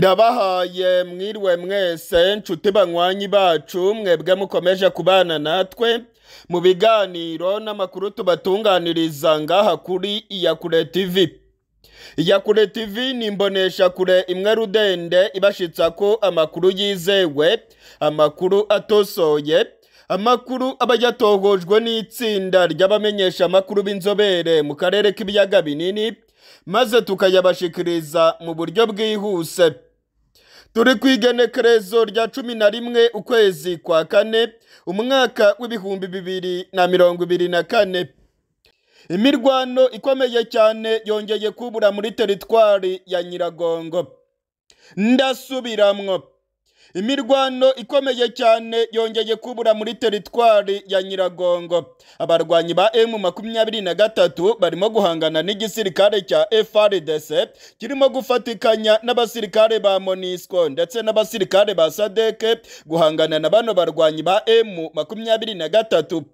ndabahaye mwiriwe mwese nshuti banywanyi bacu mwebwe mukomeje kubana natwe. Mu biganiro n'amakuru tubatunganiriza ngaha kuri iyakure tv iyakure tv ni imboneshakure imwe rudende ibashitsa ko amakuru yizewe amakuru atosoye amakuru aba yatohojwe n'itsinda ry'abamenyesha amakuru b'inzobere mu karere k'ibiyaga binini maze tukayabashikiriza mu buryo bwihuse. Turi ku igenekerezo rya cumi na rimwe ukwezi kwa kane umwaka w'ibihumbi bibiri na mirongo ibiri na kane. Imirwano ikomeye cyane yongeye kubura muri teritwari ya nyiragongo. Ndasubiramwo. Imirwano ikomeye cyane yongeye kubura muri teritwari ya nyiragongo. Abarwanyi ba emu makumyabiri na gatatu barimo guhangana n'igisirikare cya frdc kirimo gufatikanya n'abasirikare ba monisco ndetse n'abasirikare ba sadeke guhangana na bano barwanyi ba emu makumyabiri na gatatu.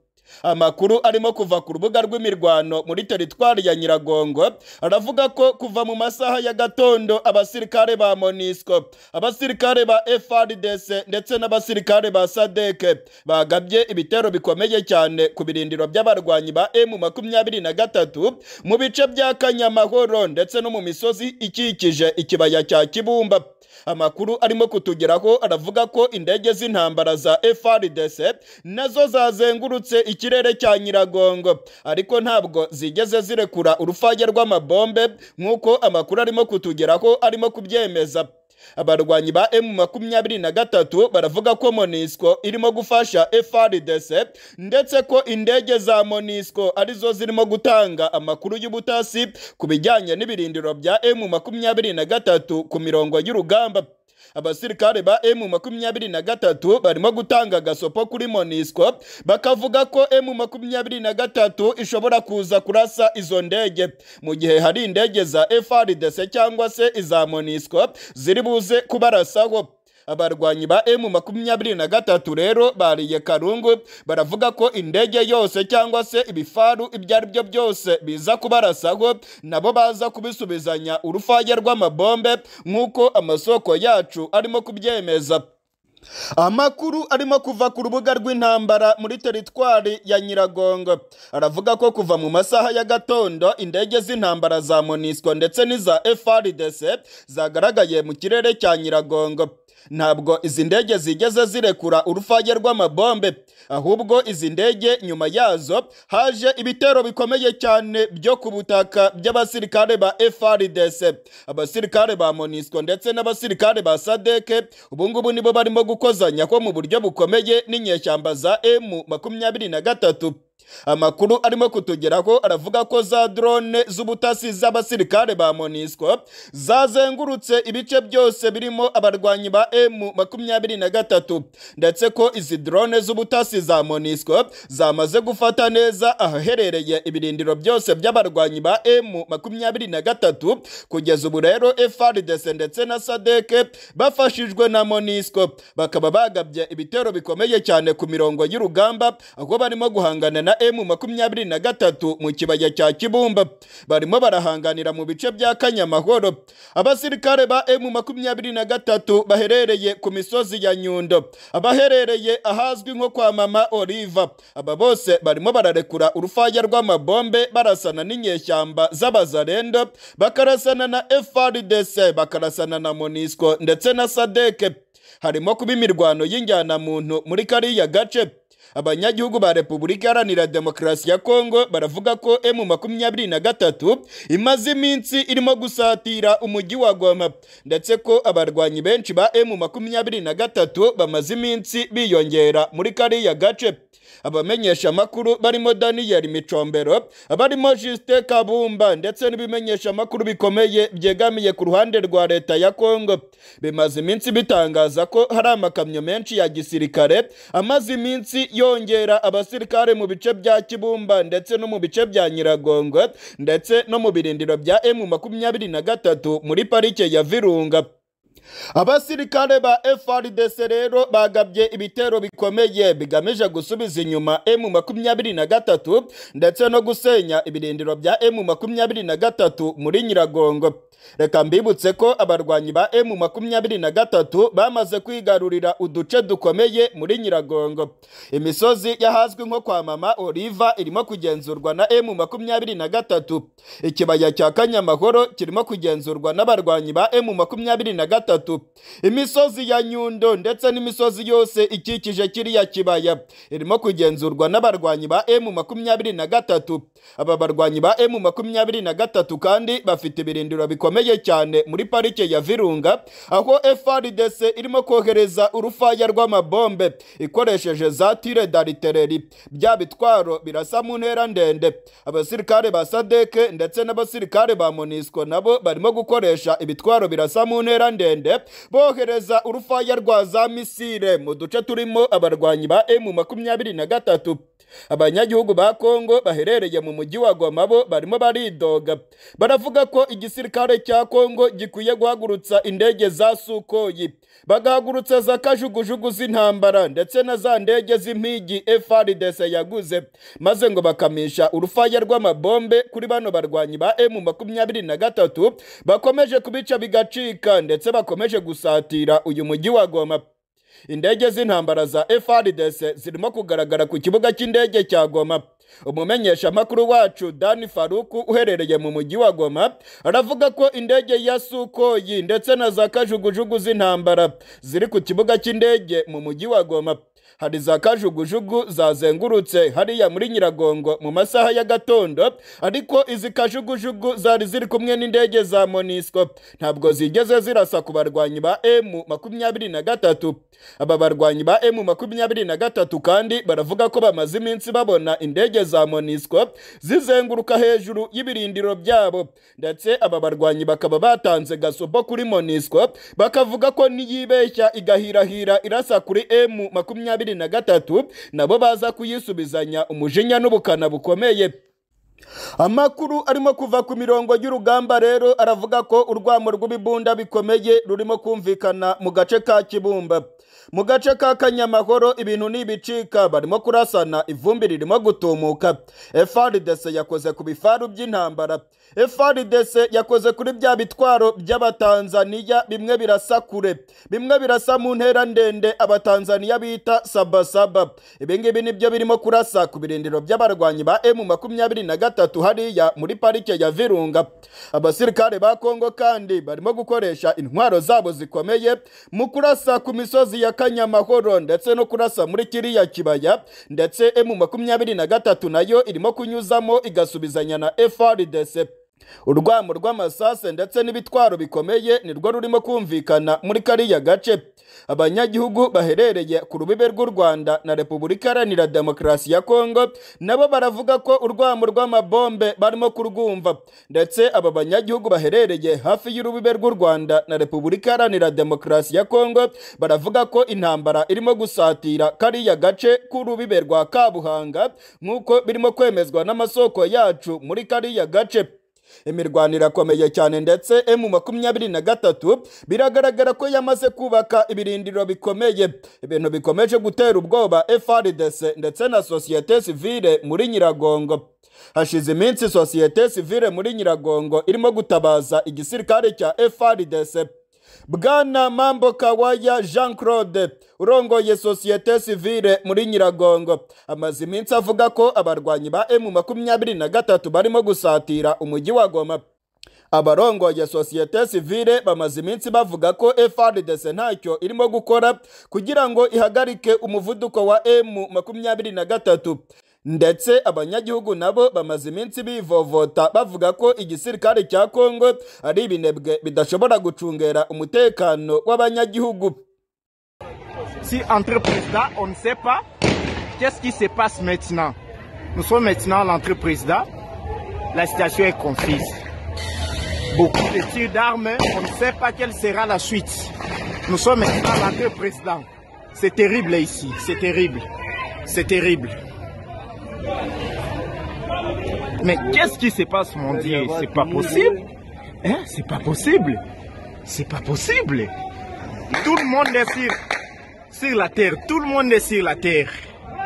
Amakuru arimo kuva ku rubuga rw'imirwano muri teritwari ya nyiragongo aravuga ko kuva mu masaha ya gatondo abasirikare ba monisco abasirikare ba frdc ndetse n'abasirikare ba sadeke bagabye ibitero bikomeye cyane ku birindiro by'abarwanyi ba emu makumyabiri na gatatu mu bice bya kanyamahoro ndetse no mu misozi ikikije ikibaya cya kibumba. Amakuru arimo kutugeraho aravuga ko indege z'intambara za frdc na zo zazengurutse ikirere cya nyiragongo. Ariko ntabwo zigeze zirekura urufage rw'amabombe nk'uko amakuru arimo kutugeraho arimo kubyemeza. Abarwanyi ba emu makumyabiri na gatatu baravuga ko monisco irimo gufasha frdc ndetse ko indege za monisco ari zo zirimo gutanga amakuru y'ubutasi ku bijyanye n'ibirindiro bya emu makumyabiri na gatatu ku mirongo y'urugamba. Abasirikare ba emu makumyabiri na gatatu barimo gutanga agasopo kuri monisco bakavuga ko emu makumyabiri na gatatu ishobora kuza kurasa izo ndege. Mu gihe hari indege za frdc cyangwa se iza monisco ziri buze kubarasaho. Abarwanyi ba emu makumyabiri na gatatu rero bariye karungu baravuga ko indege yose cyangwa se ibifaru ibyo ari byo byose biza kubarasaho nabo baza kubisubizanya urufage rw'amabombe nk'uko amasoko yacu arimo kubyemeza. Amakuru arimo kuva ku rubuga rw'intambara muri teritwari ya nyiragongo. Aravuga ko kuva mu masaha ya gatondo indege z'intambara za monisco ndetse n'iza frdc zagaragaye mu kirere cya nyiragongo. Ntabwo izi ndege zigeze zirekura urufage rw'amabombe ahubwo izi ndege nyuma yazo haje ibitero bikomeye cyane byo ku butaka by'abasirikare ba frdc abasirikare ba monisco ndetse n'abasirikare ba sadeke ubungubu nibo barimo gukozanya ko mu buryo bukomeye n'inyeshyamba za emu makumyabiri na gatatu. Amakuru arimo kutugeraho aravuga ko za drone z'ubutasi z'abasirikare ba monisco zazengurutse ibice byose birimo abarwanyi ba emu makumyabiri na gatatu. Ndetse ko izi drone z'ubutasi za monisco zamaze gufata neza ahaherereye ibirindiro byose by'abarwanyi ba emu makumyabiri na gatatu. Kugeza ubu rero frdc ndetse na sadeke bafashijwe na monisco. Bakaba bagabye ibitero bikomeye cyane ku mirongo y'urugamba aho barimo guhangana na emu makumyabiri na gatatu mu kibaya cya kibumba. Barimo barahanganira mu bice bya kanyamahoro. Abasirikare ba emu makumyabiri na gatatu baherereye ku misozi ya nyundo. Abaherereye ahazwi nko kwa mama oliva. Aba bose barimo bararekura urufaya rw'amabombe barasana n'inyeshyamba z'abazarendo bakarasana na frdc bakarasana na monisco ndetse na sadeke. Harimo kuba imirwano y'injyanamuntu muri kariya gace. Abanyagihugu ba repubulika iharanira demokarasi ya kongo baravuga ko na gatatu imaze iminsi irimo gusatira umujyi wa goma. Ndetse ko abarwanyi benshi ba na gatatu bamaze iminsi biyongera muri kariya gace. Abamenyesha amakuru barimo Daniel micombero barimo jisite kabumba ndetse n'ibimenyesha amakuru bikomeye byegamiye ku ruhande rwa leta ya kongo. Bimaze iminsi bitangaza ko hari amakamyo menshi ya gisirikare amaze iminsi yongera abasirikare mu bice bya kibumba ndetse no mu bice bya nyiragongo ndetse no mu birindiro bya emu makumyabiri na gatatu muri parike ya virunga. Abasirikare ba FRDC rero bagabye ibitero bikomeye bigamije gusubiza inyuma M makumyabiri na gatatu ndetse no gusenya ibirindiro bya M makumyabiri na gatatu muri Nyiragongo. Reka mbibutse ko abarwanyi ba M makumyabiri na gatatu bamaze kwigarurira uduce dukomeye muri Nyiragongo. Imisozi yahazwi nko kwa mama Oliva irimo kugenzurwa na M makumyabiri na gatatu. Ikibaya cya Kanyamahoro kirimo kugenzurwa n'abarwanyi ba M makumyabiri na gatatu imisozi ya Nyundo ndetse n'imisozi yose ikikije kiriya kibaya. Irimo kugenzurwa n'abarwanyi ba M makumyabiri na gatatu. Aba barwanyi ba M makumyabiri na gatatu kandi bafite ibirindiro bikomeye cyane muri parike ya Virunga aho FRDC irimo kohereza urufaya rw'amabombe ikoresheje za tire d'artillerie. Bya bitwaro birasa mu ntera ndende. Abasirikare ba Sadeke ndetse n'abasirikare ba Monisco nabo barimo gukoresha ibitwaro birasa mu ntera ndende. Bohereza urufaya rwa za misile mu duce turimo abarwanyi ba M makumyabiri na gatatu. Abanyagihugu ba Kongo baherereye mu mujyi wa Goma bo barimo baridoga. Baravuga ko igisirikare cya Kongo gikwiye guhagurutsa indege za Sukoyi. Bagahagurutsa za kajugujugu z'intambara ndetse na za ndege z'impigi FRDC yaguze maze ngo bakamisha urufaya rw'amabombe kuri bano barwanyi ba M makumyabiri na gatatu bakomeje kubica bigacika ndetse bakomeje gusatira uyu mujyi wa Goma. Indege z'intambara za FRDC zirimo kugaragara ku kibuga cy'indege cya Goma. Umumenyeshamakuru wacu Dani Faruku uherereye mu mujyi wa Goma aravuga ko indege ya Sukoyi ndetse na za kajugujugu z'intambara ziri ku kibuga cy'indege mu mujyi wa Goma. Hari za kajugujugu zazengurutse hariya muri Nyiragongo mu masaha ya gatondo ariko izi kajugujugu zari ziri kumwe n'indege za Monisco. Ntabwo zigeze zirasa ku barwanyi ba M makumyabiri na gatatu. Aba barwanyi ba M makumyabiri na gatatu kandi baravuga ko bamaze iminsi babona indege za Monisco zizenguruka hejuru y'ibirindiro byabo. Ndetse aba barwanyi bakaba batanze gasopo kuri Monisco bakavuga ko niyibeshya igahirahira irasa kuri M makumyabiri na gatatu nabo baza kuyisubizanya umujinya n'ubukana bukomeye. Amakuru arimo kuva ku mirongo y'urugamba rero aravuga ko urwamo rw'ibibunda bikomeye rurimo kumvikana mu gace ka kibumba. Mu gace ka kanyamahoro ibintu nibicika. Barimo kurasana ivumbi ririmo gutumuka. FRDC yakoze ku bifaru by'intambara. FRDC yakoze kuri bya bitwaro by'abatanzaniya bimwe birasa kure bimwe birasa mu ntera ndende. Abatanzaniya bita sabasaba ibi ngibi ni byo birimo kurasa ku birindiro by'abarwanyi ba M makumyabiri na gatatu hariya muri parike ya Virunga. Abasirikare ba Kongo kandi barimo gukoresha intwaro zabo zikomeye mu kurasa ku misozi ya Kanyamahoro ndetse no kurasa muri kiriya kibaya ndetse M makumyabiri na gatatu na yo irimo kunyuzamo igasubizanya na FRDC urwamo rw'amasase ndetse n'ibitwaro bikomeye nirwo rurimo kumvikana muri kariya gace. Abanyagihugu baherereye ku rubibe rw'u Rwanda na Repubulika Iharanira Demokarasi ya Kongo nabo baravuga ko urwamo rw'amabombe barimo kurwumva. Ndetse aba banyagihugu baherereye hafi y'urubibe rw'u Rwanda na Repubulika Iharanira Demokarasi ya Kongo baravuga ko intambara irimo gusatira kariya gace k'urubibe rwa Kabuhanga nk'uko birimo kwemezwa n'amasoko yacu muri kariya gace. Imirwano irakomeye cyane ndetse M makumyabiri na gatatu biragaragara ko yamaze kubaka ibirindiro bikomeye. Ibintu bikomeje gutera ubwoba FRDC ndetse na sosiyete sivile muri Nyiragongo. Hashize iminsi sosiyete sivile muri Nyiragongo irimo gutabaza igisirikare cya FRDC bwana mambo kawaya jean claude urongoye sosiyete sivile muri nyiragongo. Amaze iminsi avuga ko abarwanyi ba emu makumyabiri na gatatu barimo gusatira umujyi wa goma. Abarongoye sosiyete sivile bamaze iminsi bavuga ko FRDC ntacyo irimo gukora kugira ngo ihagarike umuvuduko wa emu makumyabiri na gatatu. Nabo Si entre président, on ne sait pas qu'est-ce qui se passe maintenant. Nous sommes maintenant à l'entrée président. La situation est confuse. Beaucoup de tirs d'armes, on ne sait pas quelle sera la suite. Nous sommes maintenant à l'entrée président. C'est terrible ici, c'est terrible. C'est terrible. Mais qu'est-ce qui se passe, mon Dieu? C'est pas possible. Hein? C'est pas possible. C'est pas possible. Tout le monde est sur, sur la terre. Tout le monde est sur la terre.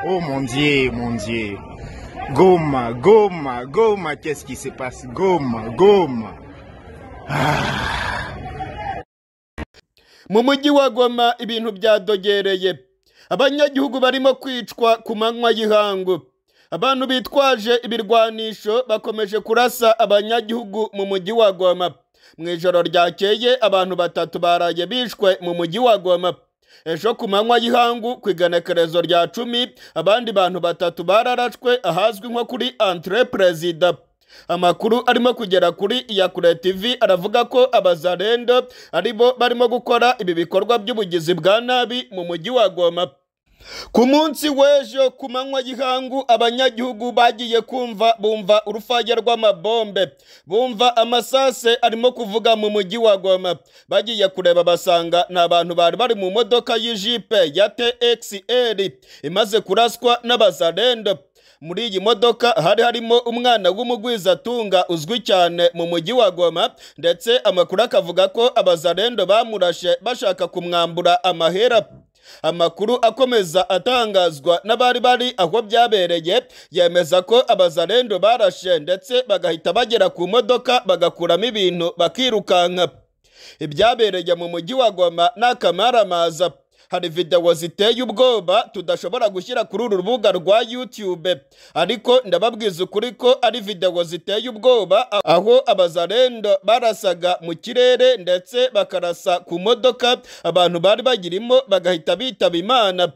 Oh mon Dieu, mon Dieu. Goma, Goma, Goma, qu'est-ce qui se passe? Goma, Goma. mu mujyi wa goma ibintu byadogereye abanyagihugu barimo kwicwa ku manywa y'ihangu abantu bitwaje ibirwanisho bakomeje kurasa abanyagihugu mu mujyi wa goma. Mu ijoro ryakeye abantu batatu baraye bishwe mu mujyi wa goma. Ejo ku manywa y'ihangu ku igenekerezo rya cumi abandi bantu batatu bararashwe ahazwi nko kuri entre perezida amakuru arimo kugera kuri iyakure tv aravuga ko abazarendo ari bo barimo gukora ibi bikorwa by'ubugizi bwa nabi mu mujyi wa goma. Ku munsi w'ejo ku manywa y'ihangu abanyagihugu bagiye kumva bumva urufage rw'amabombe bumva amasase arimo kuvuga mu mujyi wa goma. Bagiye kureba basanga ni abantu bari. Bari mu modoka y'ijipe ya txl imaze kuraswa n'abazarendo muri iyi modoka hari harimo umwana w'umugwizatunga uzwi cyane mu mujyi wa goma ndetse amakuru akavuga ko abazarendo bamurashe bashaka kumwambura amahera. Amakuru akomeza atangazwa n'abari bari aho byabereye yemeza ko abazarendo barashe ndetse bagahita bagera ku modoka bagakuramo ibintu bakirukanka. Ibyabereye mu mujyi wa goma ni akamaramaza hari videwo ziteye ubwoba tudashobora gushyira kuri uru rubuga rwa YouTube. Ariko ndababwiza ukuri ko ari videwo ziteye ubwoba aho abazarendo barasaga mu kirere ndetse bakarasa ku modoka abantu bari bagirimo bagahita bitaba imana.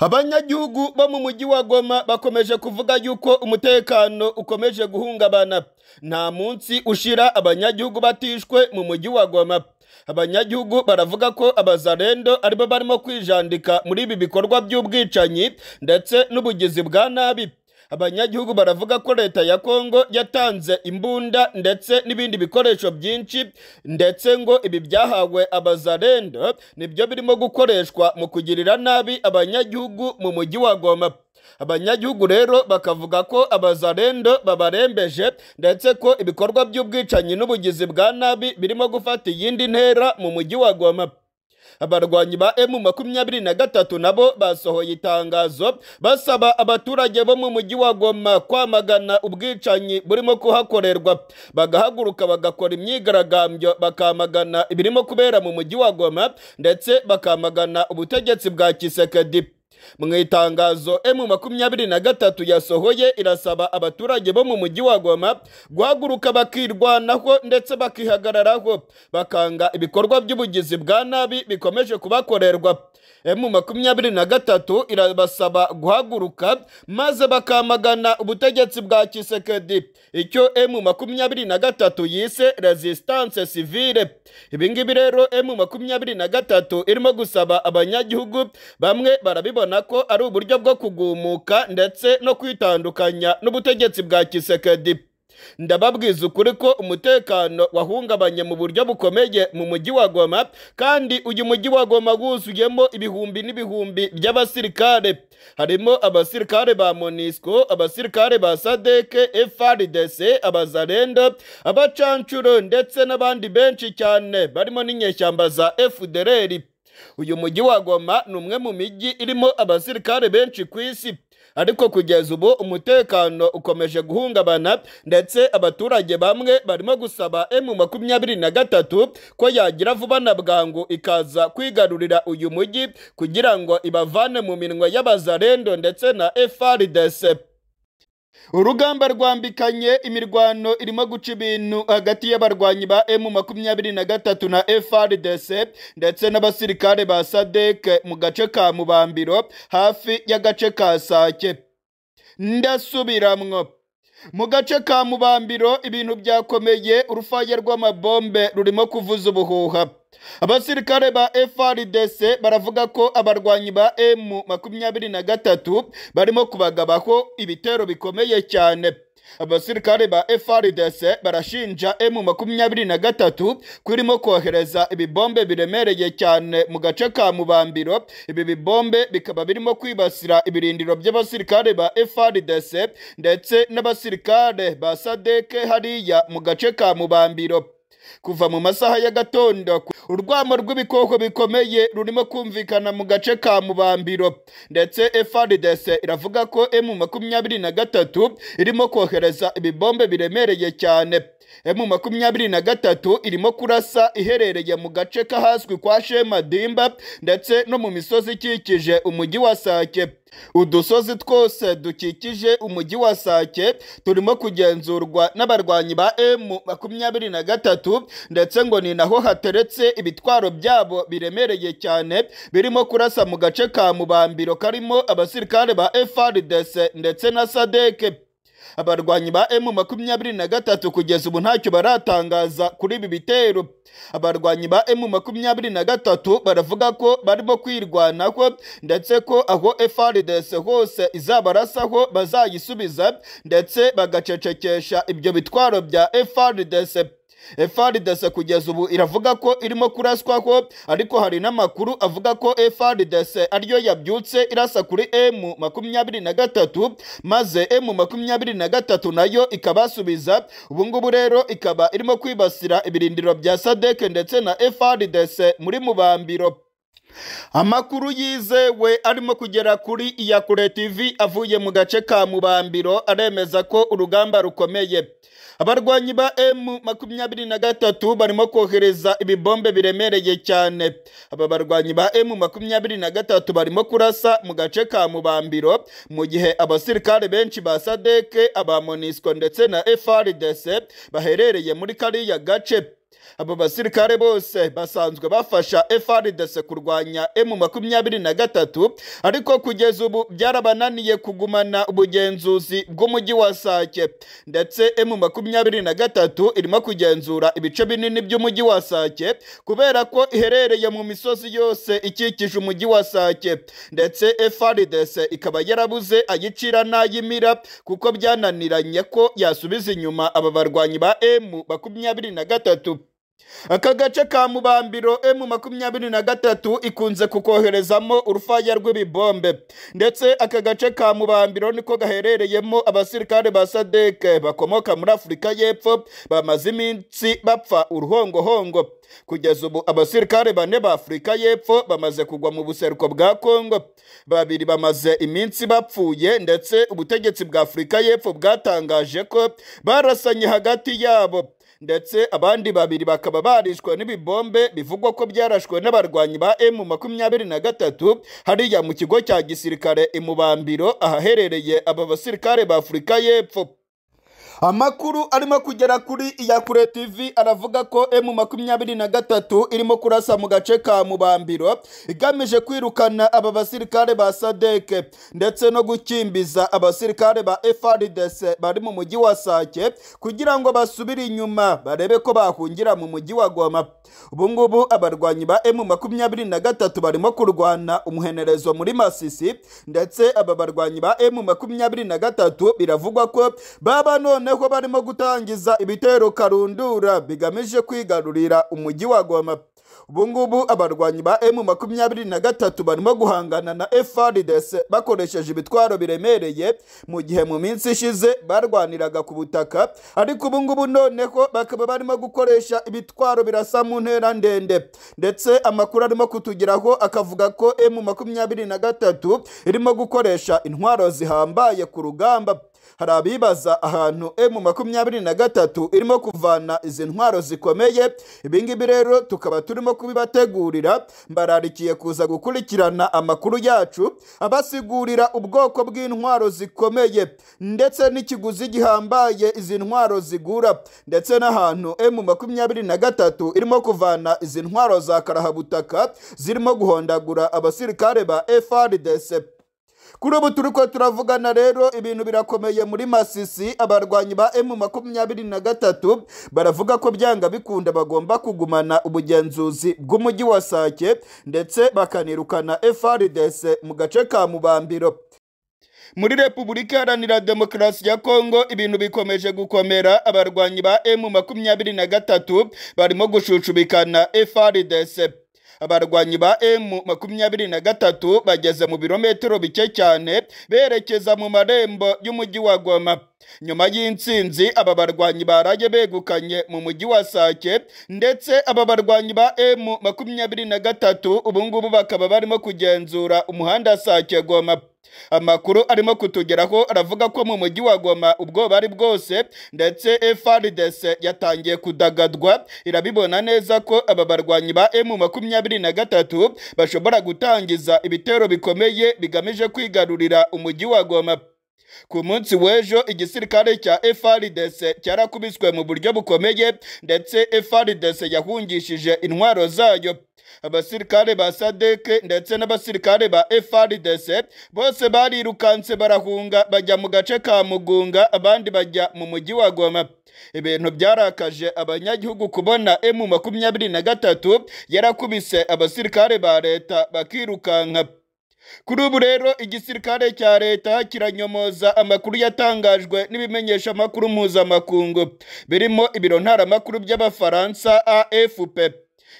Abanyagihugu bo mu mujyi wa goma bakomeje kuvuga yuko umutekano ukomeje guhungabana. Nta munsi ushira abanyagihugu batishwe mu mujyi wa goma. Abanyagihugu baravuga ko abazarendo ari bo barimo kwijandika muri ibi bikorwa by'ubwicanyi ndetse n'ubugizi bwa nabi. Abanyagihugu baravuga ko leta ya kongo yatanze imbunda ndetse n'ibindi bikoresho byinshi ndetse ngo ibi byahawe abazarendo ni byo birimo gukoreshwa mu kugirira nabi abanyagihugu mu mujyi wa goma. Abanyagihugu rero bakavuga ko abazarendo babarembeje ndetse ko ibikorwa by'ubwicanyi n'ubugizi bwa nabi birimo gufata iyindi ntera mu mujyi wa goma. Abarwanyi ba emu makumyabiri na gatatu nabo basohoye itangazo basaba abaturage bo mu mujyi wa goma kwamagana ubwicanyi burimo kuhakorerwa. Bagahaguruka bagakora imyigaragambyo bakamagana ibirimo kubera mu mujyi wa goma ndetse bakamagana ubutegetsi bwa kisekedi mu itangazo emu makumyabiri na gatatu yasohoye irasaba abaturage bo mu mujyi wa goma guhaguruka bakirwanaho ndetse bakihagararaho. Bakanga ibikorwa by'ubugizi bwa nabi bikomeje kubakorerwa. Emu makumyabiri na gatatu irabasaba guhaguruka maze bakamagana ubutegetsi bwa kisekedi icyo emu makumyabiri na gatatu yise resistance civile. Ibingibi rero emu makumyabiri na gatatu irimo gusaba abanyagihugu bamwe barabibona ko ari uburyo bwo kugumuka ndetse no kwitandukanya n'ubutegetsi bwa kisekedi ndababwiza ukuri ko umutekano wahungabanye mu buryo bukomeye mu mujyi wa goma kandi uyu mujyi wa goma wuzuyemo ibihumbi n'ibihumbi by'abasirikare. Harimo abasirikare ba monisco abasirikare ba sadeke frdc abazarenda abacancuro ndetse n'abandi benshi cyane. Barimo n'inyeshyamba za fdr uyu mujyi wa goma ni umwe mu mijyi irimo abasirikare benshi ku isi. Ariko kugeza ubu umutekano ukomeje guhungabana ndetse abaturage bamwe barimo gusaba emu makumyabiri na gatatu ko yagira vuba na bwangu ikaza kwigarurira uyu mujyi kugira ngo ibavane mu minwe y'abazarendo ndetse na frdc urugamba rwambikanye imirwano irimo guca ibintu hagati y'abarwanyi ba emu makumyabiri na gatatu na frdc ndetse n'abasirikare ba sadek mu gace ka mubambiro hafi y'agace ka sake. Ndasubiramwo. Mu gace ka mubambiro ibintu byakomeye urufaya rw'amabombe rurimo kuvuza ubuhuha. Abasirikare ba frdc baravuga ko abarwanyi ba emu makumyabiri na gatatu barimo kubagabaho ibitero bikomeye cyane. Abasirikare ba frdc barashinja emu makumyabiri na gatatu ko irimo kohereza ibibombe biremereye cyane mu gace ka mubambiro. İbi bibombe bikaba birimo kwibasira ibirindiro by'abasirikare ba frdc ndetse n'abasirikare ba sadeke hariya mu gace ka mubambiro kuva mu masaha ya gatondo. Urwamo rw'ibikoko bikomeye rurimo kumvikana mu gace ka mubambiro. Ndetse FRDC iravuga ko M makumyabiri na gatatu irimo kohereza ibibombe biremereye cyane. M makumyabiri na gatatu irimo kurasa iherereye mu gace kahazwi kwa Shemadimba ndetse no mu misozi ikikije umujyi wa Sake. Udusozi twose dukikije umujyi wa Sake turimo kugenzurwa n'abarwanyi ba M makumyabiri na gatatu ndetse ngo ni naho hateretse ibitwaro byabo biremereye cyane birimo kurasa mu gace ka Mubambiro karimo abasirikare ba FRDC ndetse na Sadeke abarwanyi ba M makumyabiri na gatatu kugeza ubu ntacyo baratangaza kuri ibi bitero. Abarwanyi ba M makumyabiri na gatatu baravuga ko barimo kwirwanaho ndetse ko aho FRDC hose izabarasaho bazayisubiza ndetse bagacecekesha ibyo bitwaro bya FRDC FRDC kugeza ubu iravuga ko irimo kuraswaho ariko hari n'amakuru avuga ko FRDC ariyo yabyutse irasa kuri M makumyabiri na gatatu maze M makumyabiri na gatatu na yo ikabasubiza. Ubu ngubu rero ikaba irimo kwibasira ibirindiro bya Sadek ndetse na FRDC muri Mubambiro. Amakuru yizewe arimo kugera kuri iyakure tv avuye mu gace ka mubambiro aremeza ko urugamba rukomeye. Abarwanyi ba M makumyabiri na gatatu barimo kohereza ibibombe biremereye cyane. Aba barwanyi ba M makumyabiri na gatatu barimo kurasa mu gace ka mubambiro mu gihe abasirikare benshi ba sadeke aba monisco ndetse na FRDC baherereye muri kariya gace abo basirikare bose basanzwe bafasha FRDC kurwanya M makumyabiri na gatatu ariko kugeza ubu byarabananiye kugumana ubugenzuzi bw'umujyi wa Sake. Ndetse M makumyabiri na gatatu irimo kugenzura ibice binini by'umujyi wa Sake kubera ko iherereye mu misozi yose ikikije umujyi wa Sake. Ndetse FRDC ikaba yarabuze ayicira n'ayimira kuko byananiranye ko yasubiza inyuma aba barwanyi ba M makumyabiri na gatatu. Aka gace ka mubambiro emu makumyabiri na gatatu ikunze kukoherezamo urufaya rw'ibibombe. Ndetse aka gace ka mubambiro niko gaherereyemo abasirikare ba sadeke bakomoka muri afurika y'epfo bamaze iminsi bapfa uruhongohongo. Kugeza ubu abasirikare bane ba afurika y'epfo bamaze kugwa mu buseruko bwa kongo. Babiri bamaze iminsi bapfuye ndetse ubutegetsi bwa afurika y'epfo bwatangaje ko barasanye hagati yabo. Ndetse abandi babiri bakaba barishwe n'ibibombe bivugwa ko byarashwe n'abarwanyi ba M makumyabiri na gatatu hariya mu kigo cya gisirikare imubambiro ahaherereye aba basirikare ba Afurika y'Epfo. Amakuru arimo kugera kuri iyakure tv aravuga ko emu makumyabiri na gatatu irimo kurasa mu gace ka mubambiro igamije kwirukana aba basirikare ba sadeke ndetse no gukimbiza abasirikare ba frdc bari mu mujyi wa sake kugira ngo basubire inyuma barebe ko bahungira mu mujyi wa goma. Ubu ngubu abarwanyi ba emu makumyabiri na gatatu barimo kurwana umuhenerezo muri masisi ndetse aba barwanyi ba emu makumyabiri na gatatu biravugwa ko baba none noneho barimo gutangiza ibitero karundura bigamije kwigarurira umujyi wa goma. Ubu ngubu abarwanyi ba emu makumyabiri na gatatu barimo guhangana na FRDC bakoresheje ibitwaro biremereye. Mu gihe mu minsi ishize barwaniraga ku butaka ariko ubu ngubu noneho bakaba barimo gukoresha ibitwaro birasa mu ntera ndende. Ndetse amakuru arimo kutugeraho akavuga ko emu makumyabiri na gatatu irimo gukoresha intwaro zihambaye ku rugamba. Hari abibaza ahantu emu makumyabiri na gatatu irimo kuvana izi ntwaro zikomeye. Ibingibi rero tukaba turimo kubibategurira. Mbararikiye kuza gukurikirana amakuru yacu abasigurira ubwoko bw'intwaro zikomeye. Ndetse n'ikiguzi gihambaye izi ntwaro zigura. Ndetse n'ahantu emu makumyabiri na gatatu irimo kuvana izi ntwaro za karahabutaka zirimo guhondagura abasirikare ba FRDC kuri ubu turi ko turavugana rero ibintu birakomeye muri masisi abarwanyi ba emu makumyabiri na gatatu baravuga ko byanga bikunda bagomba kugumana ubugenzuzi bw'umujyi wa sake ndetse bakanirukana FRDC mu gace ka mubambiro. Muri repubulika iharanira demokarasi ya kongo ibintu bikomeje gukomera. Abarwanyi ba emu makumyabiri na gatatu barimo gushushubikana FRDC abarwanyi ba emu makumyabiri na bageze mu birometero bike cyane berekeza mu marembo y'umujyi wa goma. Nyuma y'insinzi aba barwanyi baraye begukanye mu mujyi wa sake ndetse aba barwanyi ba emu makumyabiri na ubu ngubu bakaba barimo kugenzura umuhanda sake goma amakuru arimo kutugeraho aravuga ko mu mujyi wa goma ubwoba ari bwose ndetse FRDC yatangiye kudagadwa. Irabibona neza ko aba barwanyi ba emu makumyabiri na gatatu bashobora gutangiza ibitero bikomeye bigamije kwigarurira umujyi wa goma. Ku munsi w'ejo igisirikare cya FRDC cyarakubiswe mu buryo bukomeye ndetse FRDC yahungishije intwaro zayo. Abasirikare ba sadeke ndetse n'abasirikare ba FRDC bose barirukanse barahunga bajya mu gace ka mugunga abandi bajya mu mujyi wa goma. Ibintu byarakaje abanyagihugu kubona emu makumyabiri na gatatu yarakubise abasirikare ba leta bakirukanka. Kuri ubu rero igisirikare cya leta kiranyomoza amakuru yatangajwe n'ibimenyesha amakuru mpuzamakungu. Birimo ibiro ntaramakuru by'abafaransa afp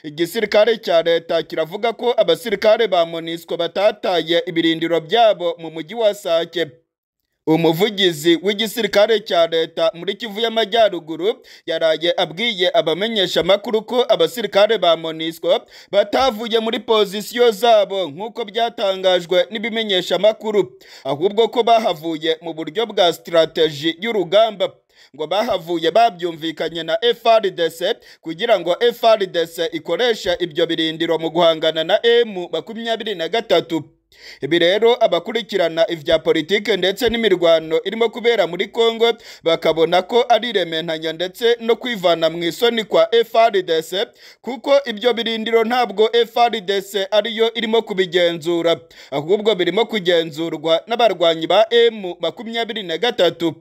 igisirikare cya leta kiravuga ko abasirikare ba monisco batataye ibirindiro byabo mu mujyi wa sake. Umuvugizi w'igisirikare cya leta muri kivu y'amajyaruguru yaraye abwiye abamenyesha amakuru ko abasirikare ba monisco batavuye muri pozisiyo zabo nk'uko byatangajwe n'ibimenyesha amakuru. Ahubwo ko bahavuye mu buryo bwa sitirateji y'urugamba. Ngo bahavuye babyumvikanye na FRDC kugira ngo FRDC ikoreshe ibyo birindiro mu guhangana na M makumyabiri na gatatu. Ibi rero abakurikirana ivya politike ndetse n'imirwano irimo kubera muri Kongo bakabona ko ari rementanya ndetse no kwivana mu isoni kwa FRDC kuko ibyo birindiro ntabwo FRDC ariyo irimo kubigenzura. Ahubwo birimo kugenzurwa n'abarwanyi ba M makumyabiri na gatatu.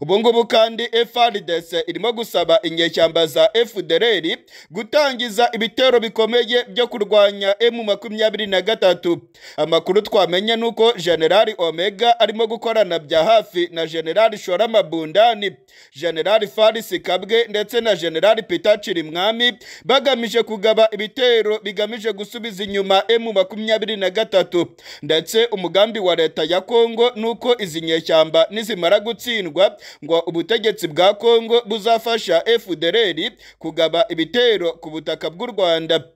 Ubu ngubu kandi FRDC irimo gusaba inyeshyamba za FDLR gutangiza ibitero bikomeye byo kurwanya M makumyabiri na gatatu. Amakuru twamenye nuko General Omega arimo gukorana bya hafi na General Shora Mabundani General Faris Kabwe ndetse na General Peter Chirimwami bagamije kugaba ibitero bigamije gusubiza inyuma M makumyabiri na gatatu. Ndetse umugambi wa leta ya Kongo nuko izi nyeshyamba nizimara gutsindwa ngo ubutegetsi bwa Kongo buzafasha FDLR kugaba ibitero ku butaka bw'u Rwanda.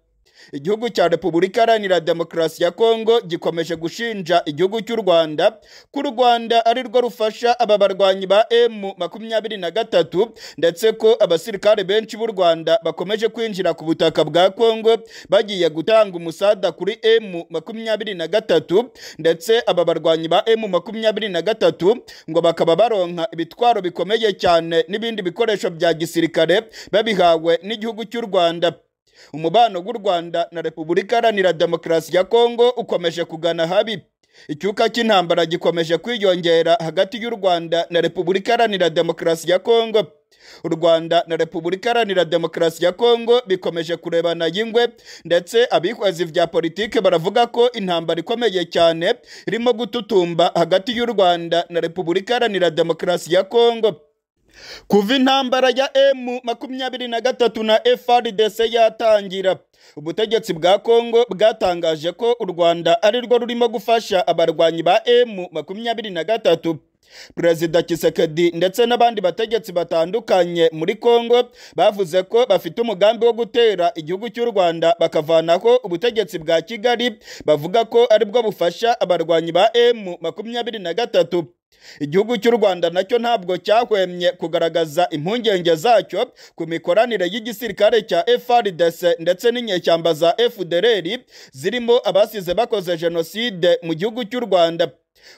Igihugu cya repubulika iharanira demokarasi ya kongo gikomeje gushinja igihugu cy'u rwanda ko u rwanda ari rwo rufasha aba barwanyi ba emu makumyabiri na gatatu ndetse ko abasirikare benshi b'u rwanda bakomeje kwinjira ku butaka bwa kongo bagiye gutanga umusada kuri emu makumyabiri na gatatu ndetse aba barwanyi ba emu makumyabiri na gatatu ngo bakaba baronka ibitwaro bikomeye cyane n'ibindi bikoresho bya gisirikare babihawe n'igihugu cy'u rwanda. Umubano w'u rwanda na repubulika iharanira demokarasi ya kongo ukomeje kugana habi. Icyuka cy'intambara gikomeje kwiyongera hagati y'u rwanda na repubulika iharanira demokarasi ya kongo. U rwanda na repubulika iharanira demokarasi ya kongo bikomeje kurebana y'ingwe ndetse abihweza ibya politike baravuga ko intambara ikomeye cyane irimo gututumba hagati y'u rwanda na repubulika iharanira demokarasi ya kongo. Kuva intambara ya emu makumyabiri na gatatu na FRDC yatangira ubutegetsi bwa Kongo bwatangaje ko u Rwanda ari rwo rurimo gufasha abarwanyi ba emu makumyabiri na gatatu. Perezida Kisekedi ndetse n'abandi bategetsi batandukanye muri Kongo bavuze ko bafite umugambi wo gutera igihugu cy'u Rwanda bakavanaho ubutegetsi bwa Kigali bavuga ko ari bwo bufasha abarwanyi ba emu makumyabiri na gatatu. Igihugu cy'u rwanda na cyo ntabwo cyahwemye kugaragaza impungenge zacyo ku mikoranire y'igisirikare cya FRDC ndetse n'inyeshyamba za FDLR zirimo abasize bakoze jenoside mu gihugu cy'u rwanda.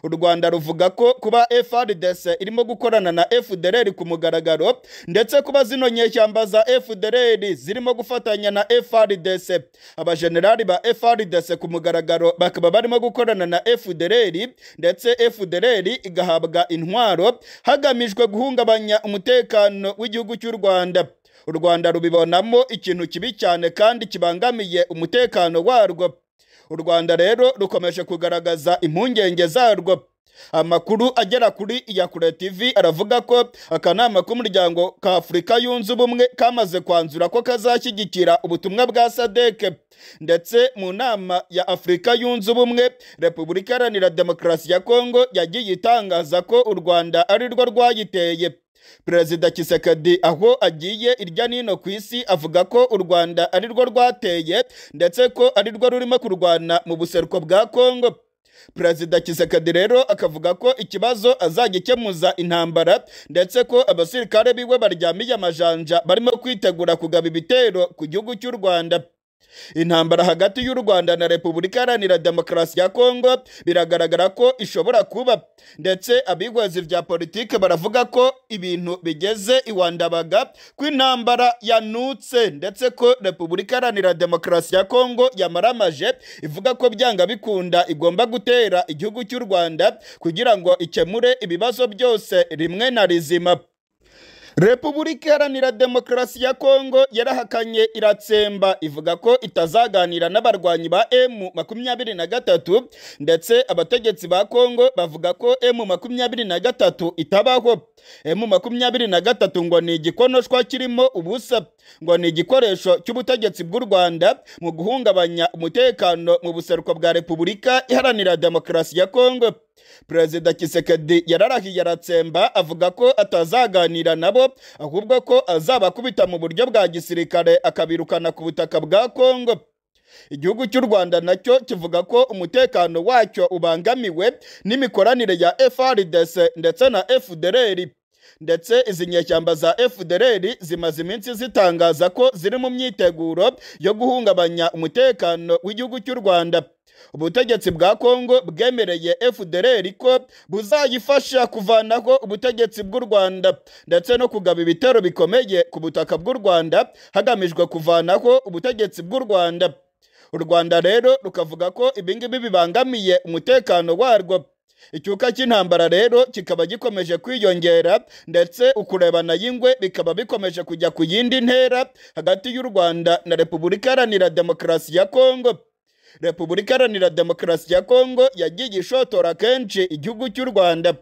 U rwanda ruvuga ko kuba FRDC irimo gukorana na FDLR ku mugaragaro ndetse kuba zino nyeshyamba za FDLR zirimo gufatanya na FRDC abajenerali ba FRDC ku mugaragaro bakaba barimo gukorana na FDLR ndetse FDLR igahabwa intwaro hagamijwe guhungabanya umutekano w'igihugu cy'u Rwanda. U Rwanda rubibonamo ikintu kibi cyane kandi kibangamiye umutekano warwo. U rwanda rero rukomeje kugaragaza impungenge zarwo. Amakuru agera kuri iyakure tv aravuga ko akanama k'umuryango ka afurika yunze ubumwe kamaze kwanzura ko kazashyigikira ubutumwa bwa sadeke ndetse mu nama ya afurika yunze ubumwe repubulika iharanira demokarasi ya kongo yagiye itangaza ko u rwanda ari rwo rwayiteye. Perezida kisekedi aho agiye irya nino ku isi avuga ko u rwanda ari rwo rwateye ndetse ko ari rwo rurimo kurwana mu buseruko bwa kongo perezida kisekedi rero akavuga ko ikibazo azagikemuza intambara ndetse ko abasirikare biwe baryamiye amajanja barimo kwitegura kugaba ibitero ku gihugu cy'u rwanda. Intambara hagati y'u rwanda na repubulika iharanira demokarasi ya kongo biragaragara ko ishobora kuba. Ndetse abihwezi bya politike baravuga ko ibintu bigeze iwandabaga ko intambara yanutse. Ndetse ko repubulika iharanira demokarasi ya kongo yamaramaje ivuga ko byanga bikunda igomba gutera igihugu cy'u rwanda kugira ngo ikemure ibibazo byose rimwe na rizima. Repubulika iharanira demokarasi ya kongo yarahakanye iratsemba ivuga ko itazaganira n'abarwanyi ba emu makumyabiri na gatatu ndetse abategetsi ba kongo bavuga ko emu makumyabiri na gatatu itabaho. Emu makumyabiri na gatatu ngo ni igikonoshwa kirimo ubusa ngo ni igikoresho cy'ubutegetsi bw'u rwanda mu guhungabanya umutekano mu buseruko bwa repubulika iharanira demokarasi ya kongo. Perezida kisekedi yararahiye aratsemba avuga ko atazaganira nabo ahubwo ko azabakubita mu buryo bwa gisirikare akabirukana ku butaka bwa kongo igihugu cy'u rwanda na cyo kivuga ko umutekano wacyo ubangamiwe n'imikoranire ya frdc ndetse na fdr ndetse izi nyeshyamba za fdr zimaze iminsi zitangaza ko ziri mu myiteguro yo guhungabanya umutekano w'igihugu cy'u rwanda. Ubutegetsi bwa kongo bwemereye fdr ko buzayifasha kuvanaho ubutegetsi bw'u rwanda ndetse no kugaba ibitero bikomeye ku butaka bw'u rwanda hagamijwe kuvanaho ubutegetsi bw'u rwanda. U rwanda rero rukavuga ko ibingibi bibangamiye umutekano warwo. Icyuka cy'intambara rero kikaba gikomeje kwiyongera ndetse ukurebana y'ingwe bikaba bikomeje kujya ku yindi ntera hagati y'u rwanda na repubulika iharanira demokarasi ya kongo. Repubulika iharanira demokarasi ya kongo yagiye ishotora kenshi igihugu cy'u rwanda.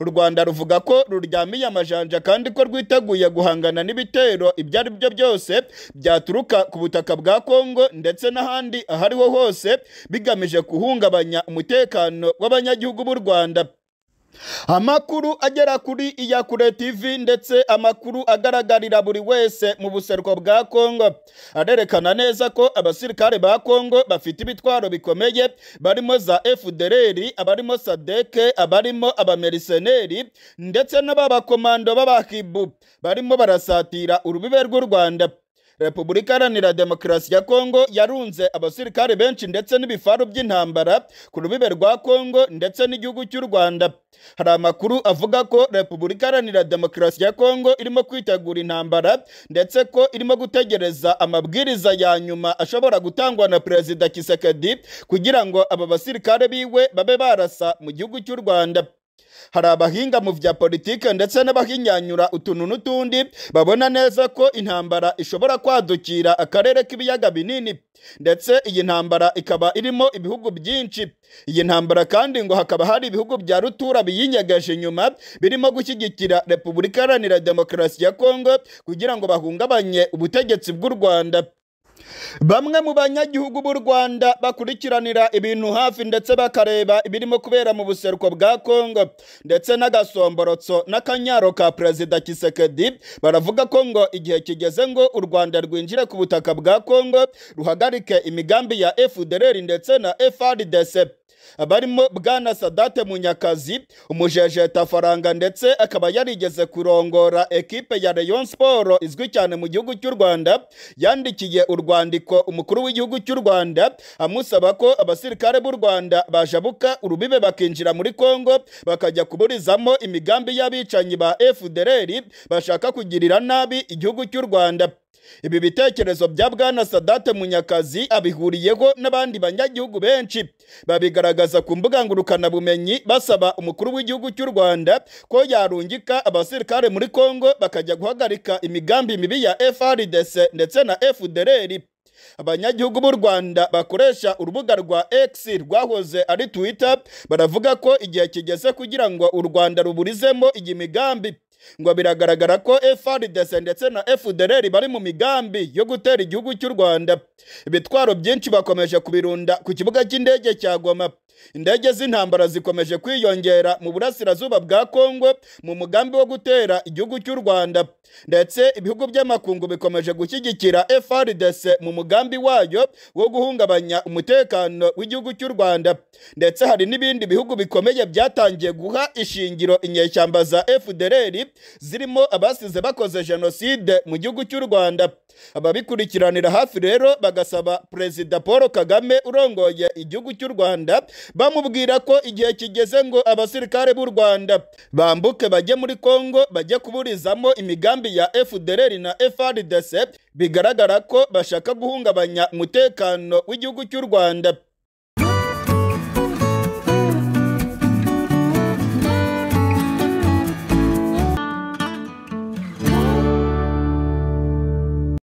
U rwanda ruvuga ko ruryamiye amajanja kandi ko rwiteguye guhangana n'ibitero ibyo ari byo byose byaturuka ku butaka bwa kongo ndetse n'ahandi aho ariho hose bigamije guhungabanya umutekano w'abanyagihugu b'u rwanda. Amakuru agera kuri iyakure tv ndetse amakuru agaragarira buri wese mu buseruko bwa kongo. Arerekana neza ko abasirikare ba kongo bafite ibitwaro bikomeye barimo za fdr abarimo sadeke abarimo abameriseneri ndetse n'ababakomando b'abahibu. Barimo barasatira urubibe rw'u rwanda. Repubulika iharanira demokarasi ya kongo yarunze abasirikare benshi ndetse n'ibifaru by'intambara ku rubibe rwa kongo ndetse n'igihugu cy'u rwanda. Hari amakuru avuga ko repubulika iharanira demokarasi ya kongo irimo kwitegura intambara ndetse ko irimo gutegereza amabwiriza ya nyuma ashobora gutangwa na perezida kisekedi kugira ngo aba basirikare biwe babe barasa mu gihugu cy'u rwanda. Hari abahinga mu bya politike ndetse n'abahinyanyura utuntu n'utundi babona neza ko intambara ishobora kwadukira akarere k'ibiyaga binini. Ndetse iyi ntambara ikaba irimo ibihugu byinshi. Iyi ntambara kandi ngo hakaba hari ibihugu bya rutura biyinyegeje inyuma birimo gushyigikira repubulika iharanira demokarasi ya kongo kugira ngo bahungabanye ubutegetsi bw'u rwanda. Bamwe mu banyagihugu b'u rwanda bakurikiranira ibintu hafi ndetse bakareba ibirimo kubera mu buseruko bwa kongo ndetse n'agasomborotso n'akanyaro ka perezida kisekedi baravuga ko ngo igihe kigeze ngo u rwanda rwinjire ku butaka bwa kongo ruhagarike imigambi ya fdr ndetse na frdc abarimo bwana sadate munyakazi umujejeta faranga ndetse akaba yarigeze kurongora ekipe ya rayon sport izwi cyane mu gihugu cy'u rwanda yandikiye urwandiko. Umukuru w'igihugu cy'u rwanda amusaba ko abasirikare b'u rwanda bajabuka urubibe bakinjira muri kongo bakajya kuburizamo imigambi y'abicanyi ba fdr bashaka kugirira nabi igihugu cy'u rwanda. Ibi bitekerezo bya bwana sadate munyakazi abihuriyeho n'abandi banyagihugu benshi. Babigaragaza ku mbuga ngurukanabumenyi basaba umukuru w'igihugu cy'u rwanda ko yarungika abasirikare muri kongo bakajya guhagarika imigambi mibi ya frdc ndetse na fdr abanyagihugu b'u rwanda bakoresha urubuga rwa x rwahoze ari twitter baravuga ko igihe kigeze kugira ngo u rwanda ruburizemo iyi migambi. Ngo biragaragara ko FRDC ndetse na FDLR bari mu migambi yo gutera igihugu cy'u Rwanda. Ibitwaro byinshi bakomeje kubirunda ku kibuga cy'indege cya Goma. Indege z'intambara zikomeje kwiyongera mu burasirazuba bwa Kongo mu mugambi wo gutera igihugu cy'u Rwanda. Ndetse ibihugu by'amakungu bikomeje gushyigikira FRDC mu mugambi wayo wo guhungabanya umutekano w'igihugu cy'u Rwanda. Ndetse hari n'ibindi bihugu bikomeye byatangiye guha ishingiro inyeshyamba za FDLR zirimo abasize bakoze jenoside mu gihugu cy'u Rwanda. Ababikurikiranira hafi rero bagasaba perezida Paul Kagame urongoye igihugu cy'u Rwanda bamubwira ko igihe kigeze ngo abasirikare b'u Rwanda bambuke bajye muri Kongo bajye kuburizamo imigambi ya FDLR na FRDC bigaragara ko bashaka guhungabanya umutekano w'igihugu cy'u Rwanda.